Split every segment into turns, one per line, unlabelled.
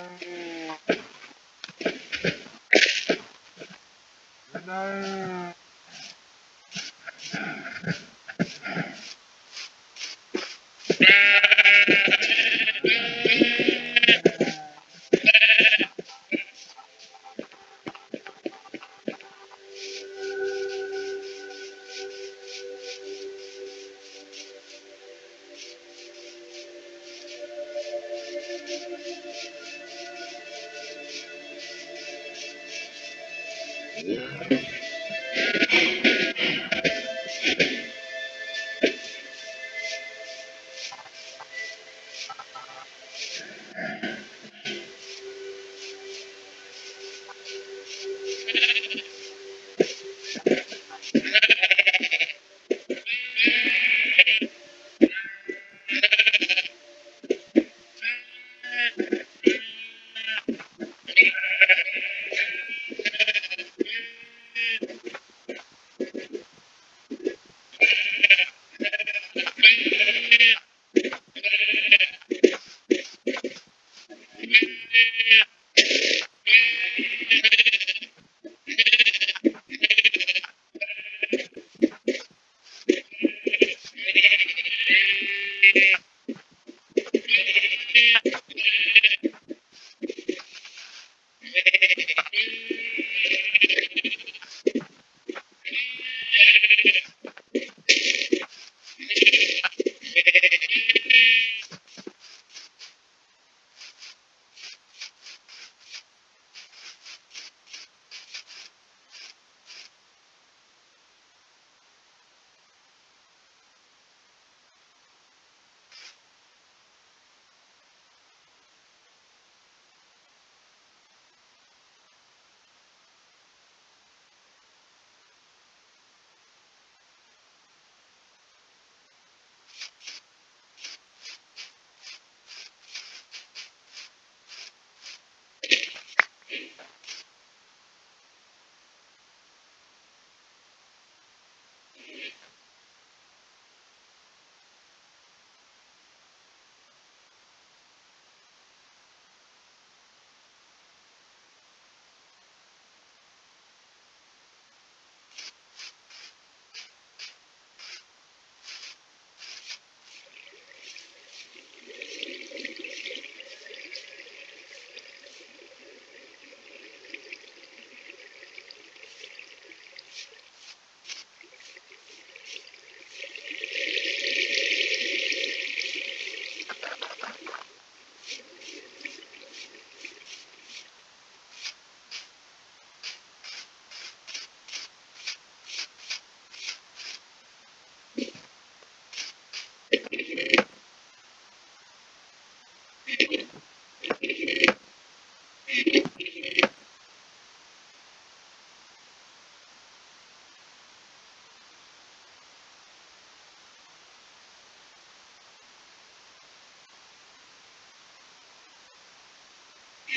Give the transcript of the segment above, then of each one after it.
Bye.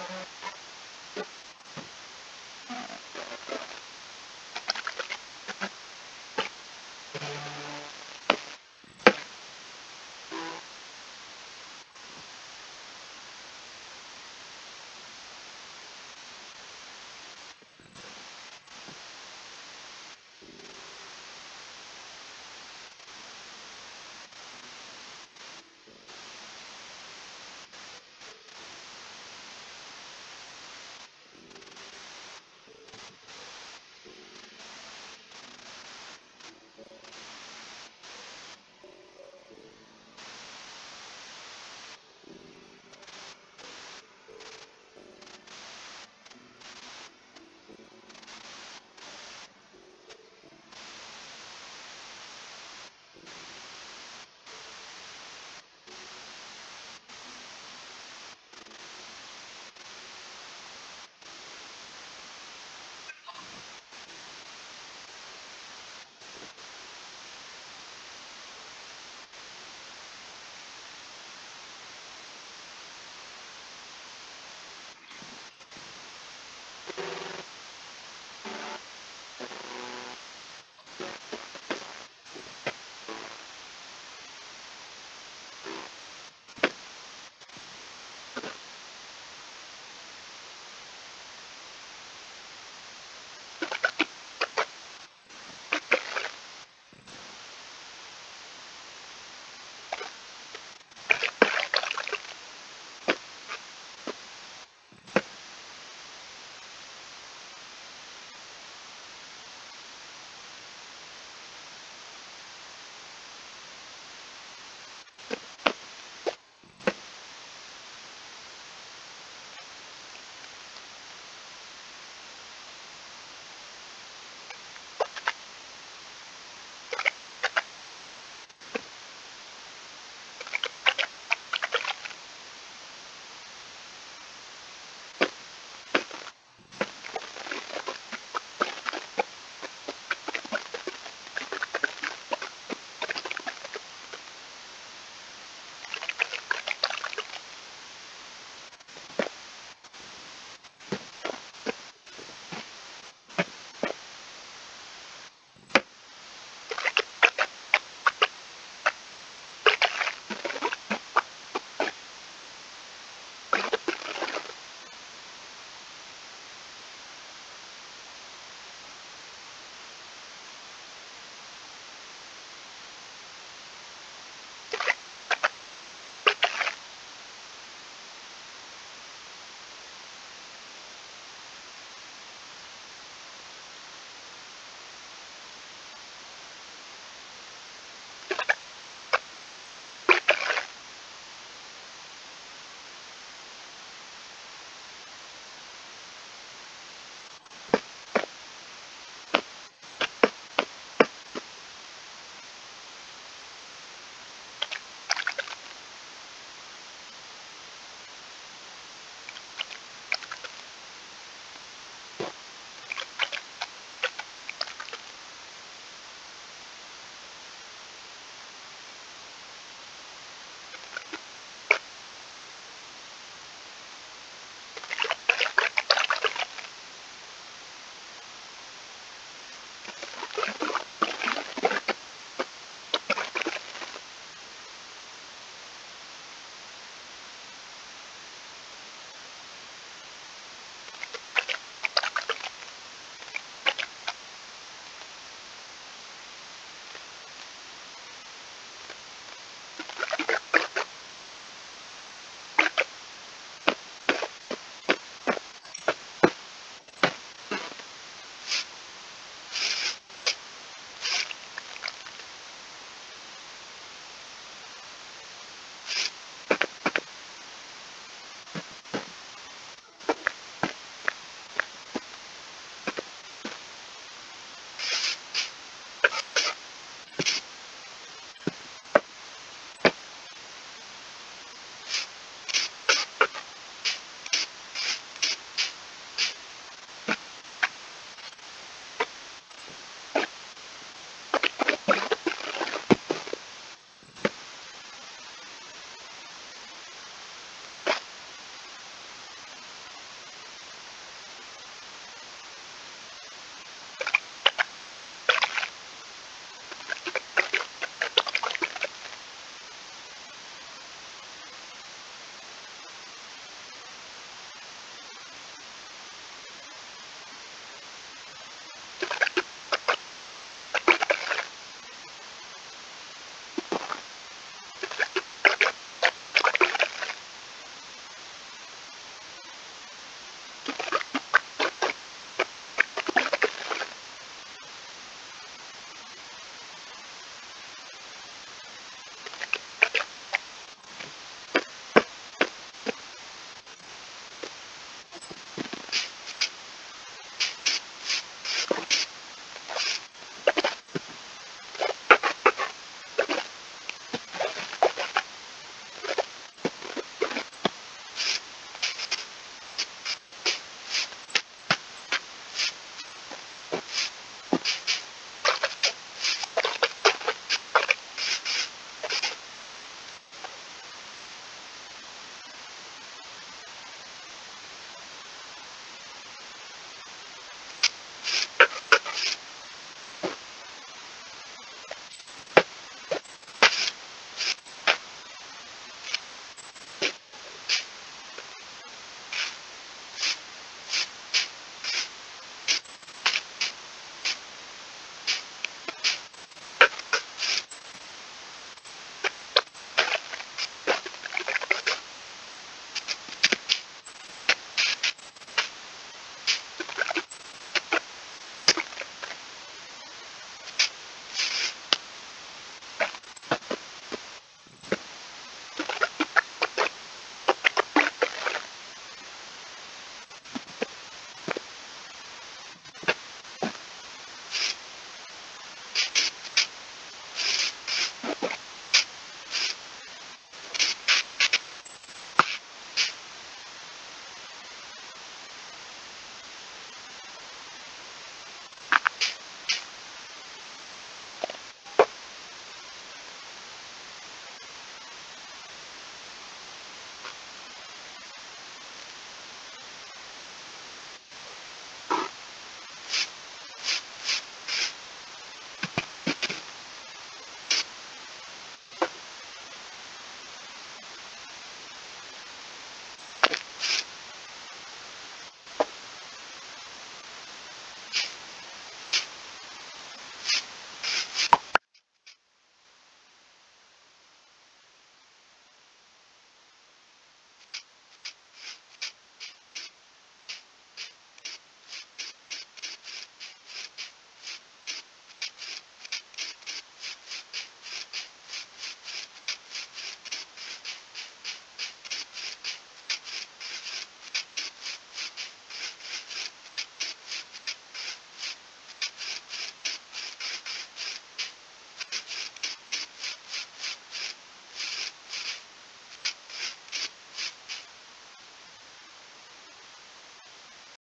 Thank you.